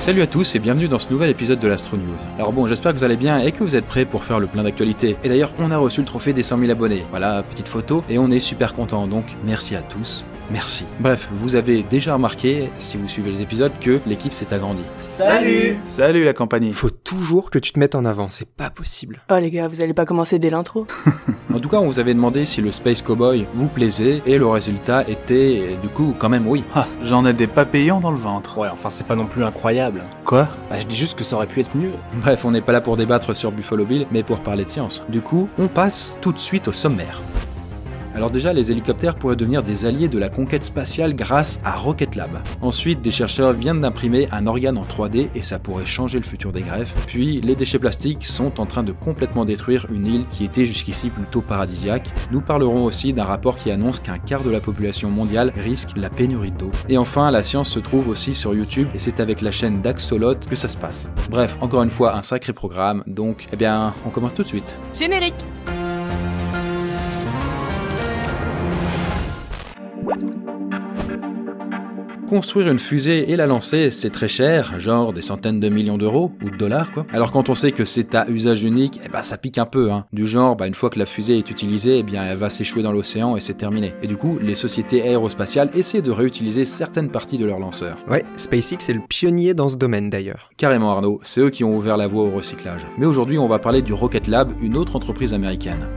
Salut à tous et bienvenue dans ce nouvel épisode de l'Astro News. Alors bon, j'espère que vous allez bien et que vous êtes prêts pour faire le plein d'actualités. Et d'ailleurs, on a reçu le trophée des 100 000 abonnés. Voilà, petite photo, et on est super content. Donc merci à tous. Merci. Bref, vous avez déjà remarqué, si vous suivez les épisodes, que l'équipe s'est agrandie. Salut Salut la compagnie. Faut toujours que tu te mettes en avant, c'est pas possible. Oh les gars, vous allez pas commencer dès l'intro En tout cas, on vous avait demandé si le Space Cowboy vous plaisait, et le résultat était, du coup, quand même oui. Ah, j'en ai des papillons dans le ventre. Ouais, enfin c'est pas non plus incroyable. Quoi? Bah je dis juste que ça aurait pu être mieux. Bref, on n'est pas là pour débattre sur Buffalo Bill, mais pour parler de science. Du coup, on passe tout de suite au sommaire. Alors déjà, les hélicoptères pourraient devenir des alliés de la conquête spatiale grâce à Rocket Lab. Ensuite, des chercheurs viennent d'imprimer un organe en 3D et ça pourrait changer le futur des greffes. Puis, les déchets plastiques sont en train de complètement détruire une île qui était jusqu'ici plutôt paradisiaque. Nous parlerons aussi d'un rapport qui annonce qu'un quart de la population mondiale risque la pénurie d'eau. Et enfin, la science se trouve aussi sur YouTube et c'est avec la chaîne d'Axolot que ça se passe. Bref, encore une fois, un sacré programme, donc, eh bien, on commence tout de suite. Générique Construire une fusée et la lancer, c'est très cher, genre des centaines de millions d'euros ou de dollars quoi. Alors quand on sait que c'est à usage unique, eh ben ça pique un peu hein. Du genre, bah, une fois que la fusée est utilisée, eh bien elle va s'échouer dans l'océan et c'est terminé. Et du coup, les sociétés aérospatiales essaient de réutiliser certaines parties de leurs lanceurs. Ouais, SpaceX est le pionnier dans ce domaine d'ailleurs. Carrément Arnaud, c'est eux qui ont ouvert la voie au recyclage. Mais aujourd'hui, on va parler du Rocket Lab, une autre entreprise américaine.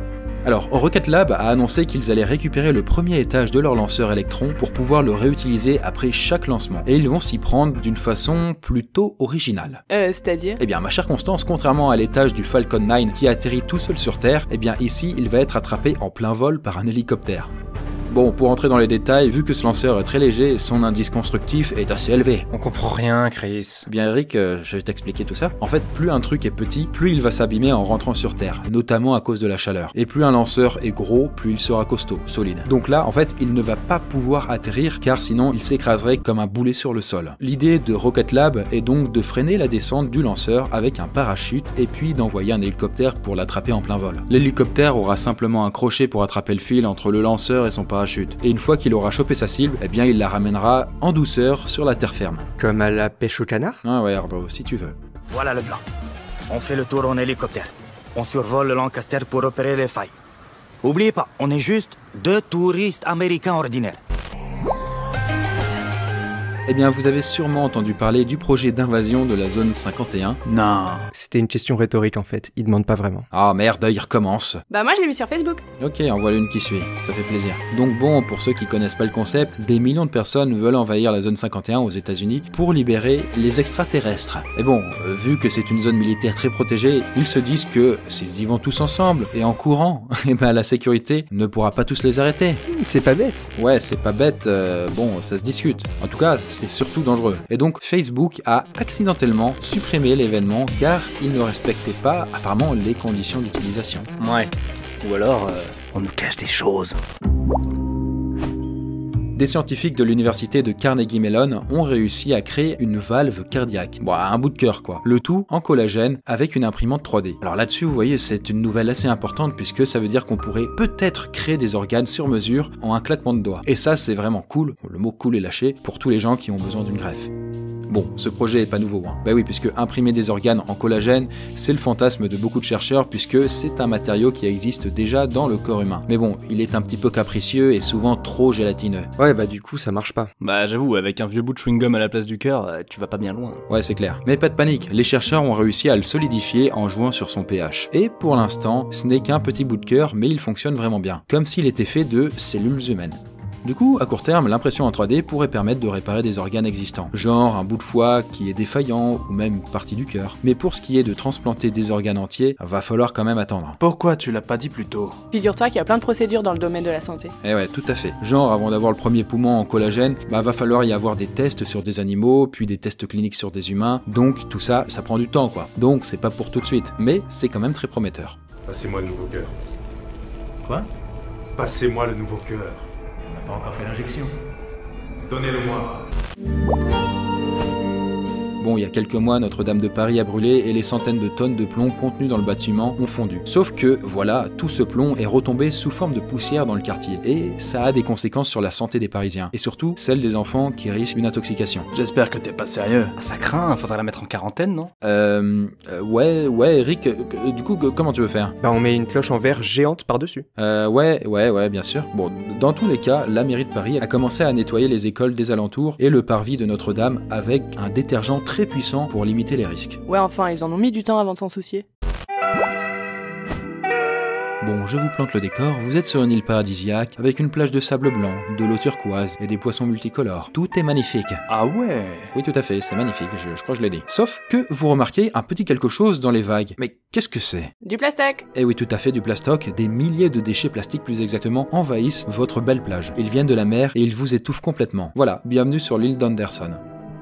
Alors, Rocket Lab a annoncé qu'ils allaient récupérer le premier étage de leur lanceur Electron pour pouvoir le réutiliser après chaque lancement. Et ils vont s'y prendre d'une façon plutôt originale. Euh, c'est-à-dire? Eh bien, ma chère Constance, contrairement à l'étage du Falcon 9 qui atterrit tout seul sur Terre, eh bien ici, il va être attrapé en plein vol par un hélicoptère. Bon, pour entrer dans les détails, vu que ce lanceur est très léger, son indice constructif est assez élevé. On comprend rien, Chris. Bien Eric, euh, je vais t'expliquer tout ça. En fait, plus un truc est petit, plus il va s'abîmer en rentrant sur Terre, notamment à cause de la chaleur. Et plus un lanceur est gros, plus il sera costaud, solide. Donc là, en fait, il ne va pas pouvoir atterrir, car sinon il s'écraserait comme un boulet sur le sol. L'idée de Rocket Lab est donc de freiner la descente du lanceur avec un parachute et puis d'envoyer un hélicoptère pour l'attraper en plein vol. L'hélicoptère aura simplement un crochet pour attraper le fil entre le lanceur et son parachute. Et une fois qu'il aura chopé sa cible, eh bien il la ramènera en douceur sur la terre ferme. Comme à la pêche au canard Ah ouais Arbo, si tu veux. Voilà le plan. On fait le tour en hélicoptère. On survole le Lancaster pour repérer les failles. Oubliez pas, on est juste deux touristes américains ordinaires. Eh bien, vous avez sûrement entendu parler du projet d'invasion de la zone 51. Non. C'était une question rhétorique en fait, il demande pas vraiment. Ah merde, il recommence. Bah moi je l'ai vu sur Facebook. Ok, en voilà une qui suit, ça fait plaisir. Donc bon, pour ceux qui connaissent pas le concept, des millions de personnes veulent envahir la zone 51 aux États-Unis pour libérer les extraterrestres. Et bon, euh, vu que c'est une zone militaire très protégée, ils se disent que s'ils y vont tous ensemble et en courant, eh ben la sécurité ne pourra pas tous les arrêter. C'est pas bête. Ouais, c'est pas bête, euh, bon, ça se discute. En tout cas, c'est surtout dangereux. Et donc, Facebook a accidentellement supprimé l'événement car il ne respectait pas apparemment les conditions d'utilisation. Ouais. Ou alors, euh, on nous cache des choses. Des scientifiques de l'université de Carnegie Mellon ont réussi à créer une valve cardiaque. Bon, un bout de cœur quoi. Le tout en collagène avec une imprimante 3D. Alors là-dessus, vous voyez, c'est une nouvelle assez importante puisque ça veut dire qu'on pourrait peut-être créer des organes sur mesure en un claquement de doigts. Et ça, c'est vraiment cool. Le mot cool est lâché pour tous les gens qui ont besoin d'une greffe. Bon, ce projet est pas nouveau. Hein. Bah oui, puisque imprimer des organes en collagène, c'est le fantasme de beaucoup de chercheurs puisque c'est un matériau qui existe déjà dans le corps humain. Mais bon, il est un petit peu capricieux et souvent trop gélatineux. Ouais, bah du coup ça marche pas. Bah j'avoue, avec un vieux bout de chewing-gum à la place du cœur, euh, tu vas pas bien loin. Ouais, c'est clair. Mais pas de panique, les chercheurs ont réussi à le solidifier en jouant sur son pH. Et pour l'instant, ce n'est qu'un petit bout de cœur, mais il fonctionne vraiment bien, comme s'il était fait de cellules humaines. Du coup, à court terme, l'impression en 3D pourrait permettre de réparer des organes existants, genre un bout de foie qui est défaillant ou même une partie du cœur. Mais pour ce qui est de transplanter des organes entiers, va falloir quand même attendre. Pourquoi tu l'as pas dit plus tôt? Figure-toi qu'il y a plein de procédures dans le domaine de la santé. Eh ouais, tout à fait. Genre, avant d'avoir le premier poumon en collagène, bah va falloir y avoir des tests sur des animaux, puis des tests cliniques sur des humains. Donc tout ça, ça prend du temps quoi. Donc c'est pas pour tout de suite, mais c'est quand même très prometteur. Passez-moi le nouveau cœur. Quoi? Passez-moi le nouveau cœur. Pas encore fait l'injection. Donnez-le-moi. Bon, il y a quelques mois, Notre-Dame de Paris a brûlé et les centaines de tonnes de plomb contenues dans le bâtiment ont fondu. Sauf que, voilà, tout ce plomb est retombé sous forme de poussière dans le quartier. Et ça a des conséquences sur la santé des Parisiens. Et surtout, celle des enfants qui risquent une intoxication. J'espère que t'es pas sérieux. Ah, ça craint, faudrait la mettre en quarantaine, non? Euh, euh, ouais, ouais, Eric, euh, du coup, comment tu veux faire? Bah on met une cloche en verre géante par-dessus. Euh, ouais, ouais, ouais, bien sûr. Bon, dans tous les cas, la mairie de Paris a commencé à nettoyer les écoles des alentours et le parvis de Notre-Dame avec un détergent très puissant pour limiter les risques. Ouais, enfin, ils en ont mis du temps avant de s'en soucier. Bon, je vous plante le décor, vous êtes sur une île paradisiaque avec une plage de sable blanc, de l'eau turquoise et des poissons multicolores. Tout est magnifique. Ah ouais Oui, tout à fait, c'est magnifique, je, je crois que je l'ai dit. Sauf que vous remarquez un petit quelque chose dans les vagues. Mais qu'est-ce que c'est? Du plastique Eh oui, tout à fait, du plastoc. Des milliers de déchets plastiques, plus exactement, envahissent votre belle plage. Ils viennent de la mer et ils vous étouffent complètement. Voilà, bienvenue sur l'île d'Anderson.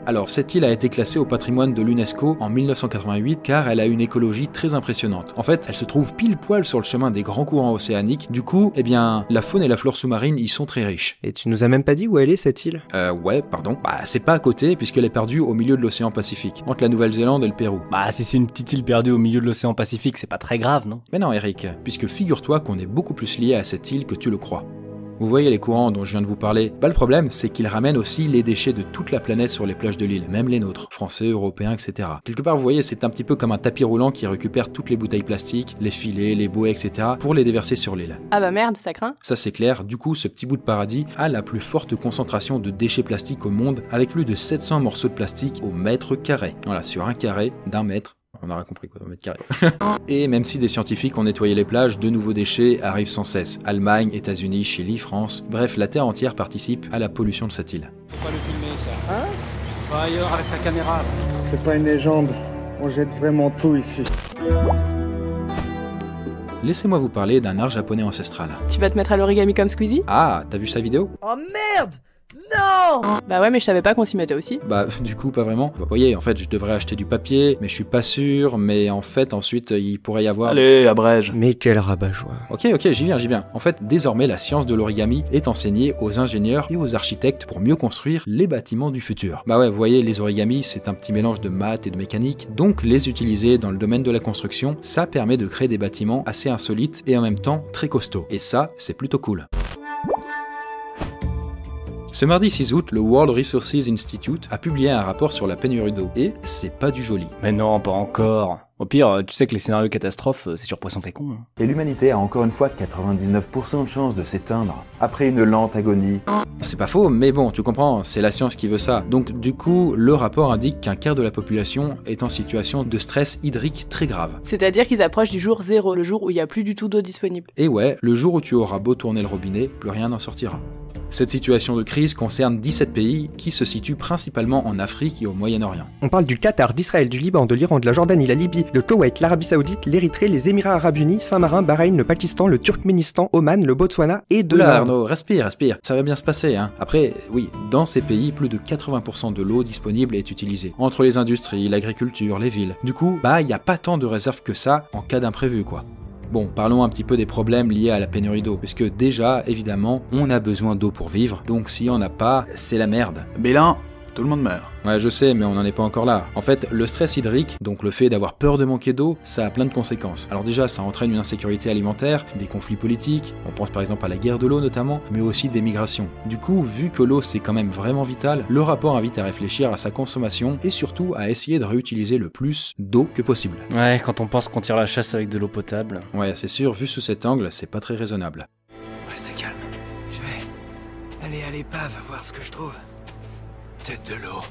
Alors, cette île a été classée au patrimoine de l'UNESCO en 1988 car elle a une écologie très impressionnante. En fait, elle se trouve pile poil sur le chemin des grands courants océaniques. Du coup, eh bien, la faune et la flore sous-marine y sont très riches. Et tu nous as même pas dit où elle est cette île? Euh, ouais, pardon. Bah, c'est pas à côté puisqu'elle est perdue au milieu de l'océan Pacifique, entre la Nouvelle-Zélande et le Pérou. Bah, si c'est une petite île perdue au milieu de l'océan Pacifique, c'est pas très grave, non? Mais non, Eric, puisque figure-toi qu'on est beaucoup plus lié à cette île que tu le crois. Vous voyez les courants dont je viens de vous parler Bah le problème, c'est qu'ils ramènent aussi les déchets de toute la planète sur les plages de l'île, même les nôtres, français, européens, etc. Quelque part, vous voyez, c'est un petit peu comme un tapis roulant qui récupère toutes les bouteilles plastiques, les filets, les bouées, etc. pour les déverser sur l'île. Ah bah merde, ça craint Ça c'est clair, du coup ce petit bout de paradis a la plus forte concentration de déchets plastiques au monde, avec plus de 700 morceaux de plastique au mètre carré. Voilà, sur un carré d'un mètre. On aura compris quoi, un mètre carré. Et même si des scientifiques ont nettoyé les plages, de nouveaux déchets arrivent sans cesse. Allemagne, États-Unis, Chili, France, bref, la Terre entière participe à la pollution de cette île. C'est pas une légende. On jette vraiment tout ici. Laissez-moi vous parler d'un art japonais ancestral. Tu vas te mettre à l'origami comme Squeezie? Ah, t'as vu sa vidéo? Oh merde Non Bah ouais, mais je savais pas qu'on s'y mettait aussi. Bah, du coup, pas vraiment. Vous voyez, en fait, je devrais acheter du papier, mais je suis pas sûr, mais en fait, ensuite, il pourrait y avoir... Allez, abrège. Mais quel rabat-joie. Ok, ok, j'y viens, j'y viens. En fait, désormais, la science de l'origami est enseignée aux ingénieurs et aux architectes pour mieux construire les bâtiments du futur. Bah ouais, vous voyez, les origamis, c'est un petit mélange de maths et de mécanique, donc les utiliser dans le domaine de la construction, ça permet de créer des bâtiments assez insolites et en même temps très costauds. Et ça, c'est plutôt cool. Ce mardi 6 août, le World Resources Institute a publié un rapport sur la pénurie d'eau, et c'est pas du joli. Mais non, pas encore. Au pire, tu sais que les scénarios catastrophes, c'est sur poisson fécond. hein. Et l'humanité a encore une fois 99% de chances de s'éteindre, après une lente agonie. C'est pas faux, mais bon, tu comprends, c'est la science qui veut ça. Donc du coup, le rapport indique qu'un quart de la population est en situation de stress hydrique très grave. C'est-à-dire qu'ils approchent du jour zéro, le jour où il y a plus du tout d'eau disponible. Et ouais, le jour où tu auras beau tourner le robinet, plus rien n'en sortira. Cette situation de crise concerne 17 pays qui se situent principalement en Afrique et au Moyen-Orient. On parle du Qatar, d'Israël, du Liban, de l'Iran, de la Jordanie, la Libye, le Koweït, l'Arabie Saoudite, l'Érythrée, les Émirats Arabes Unis, Saint-Marin, Bahreïn, le Pakistan, le Turkménistan, Oman, le Botswana et de l'Inde. Arnaud, respire, respire, ça va bien se passer. Hein. Après, oui, dans ces pays, plus de 80% de l'eau disponible est utilisée. Entre les industries, l'agriculture, les villes. Du coup, bah, il n'y a pas tant de réserves que ça en cas d'imprévu, quoi. Bon, parlons un petit peu des problèmes liés à la pénurie d'eau, puisque déjà, évidemment, on a besoin d'eau pour vivre, donc si on n'a pas, c'est la merde. Bilan, tout le monde meurt. Ouais, je sais, mais on n'en est pas encore là. En fait, le stress hydrique, donc le fait d'avoir peur de manquer d'eau, ça a plein de conséquences. Alors déjà, ça entraîne une insécurité alimentaire, des conflits politiques, on pense par exemple à la guerre de l'eau notamment, mais aussi des migrations. Du coup, vu que l'eau c'est quand même vraiment vital, le rapport invite à réfléchir à sa consommation et surtout à essayer de réutiliser le plus d'eau que possible. Ouais, quand on pense qu'on tire la chasse avec de l'eau potable. Ouais, c'est sûr, vu sous cet angle, c'est pas très raisonnable. Reste calme. Je vais aller à l'épave voir ce que je trouve. Peut-être de l'eau.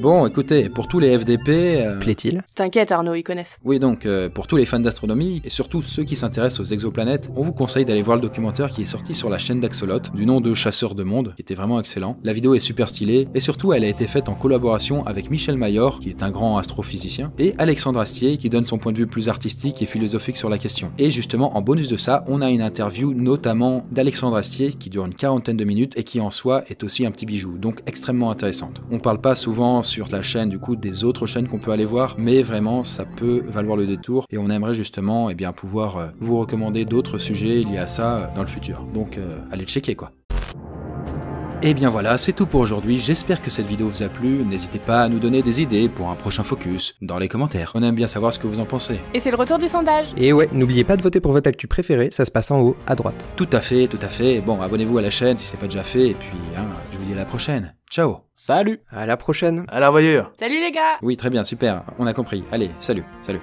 Bon, écoutez, pour tous les FDP... euh, Plaît-il T'inquiète Arnaud, ils connaissent. Oui, donc, euh, pour tous les fans d'astronomie, et surtout ceux qui s'intéressent aux exoplanètes, on vous conseille d'aller voir le documentaire qui est sorti sur la chaîne d'Axolot, du nom de Chasseur de Monde, qui était vraiment excellent. La vidéo est super stylée, et surtout elle a été faite en collaboration avec Michel Mayor, qui est un grand astrophysicien, et Alexandre Astier, qui donne son point de vue plus artistique et philosophique sur la question. Et justement, en bonus de ça, on a une interview notamment d'Alexandre Astier, qui dure une quarantaine de minutes, et qui en soi est aussi un petit bijou, donc extrêmement intéressante. On parle pas souvent sur la chaîne du coup des autres chaînes qu'on peut aller voir, mais vraiment ça peut valoir le détour et on aimerait justement eh bien, pouvoir euh, vous recommander d'autres sujets liés à ça euh, dans le futur. Donc euh, allez checker quoi. Et bien voilà, c'est tout pour aujourd'hui, j'espère que cette vidéo vous a plu, n'hésitez pas à nous donner des idées pour un prochain focus, dans les commentaires. On aime bien savoir ce que vous en pensez. Et c'est le retour du sondage. Et ouais, n'oubliez pas de voter pour votre actu préféré, ça se passe en haut, à droite. Tout à fait, tout à fait. Bon, abonnez-vous à la chaîne si c'est pas déjà fait, et puis, hein, dis à la prochaine. Ciao. Salut. À la prochaine. À la revoyure. Salut les gars. Oui, très bien, super, on a compris. Allez, salut, salut.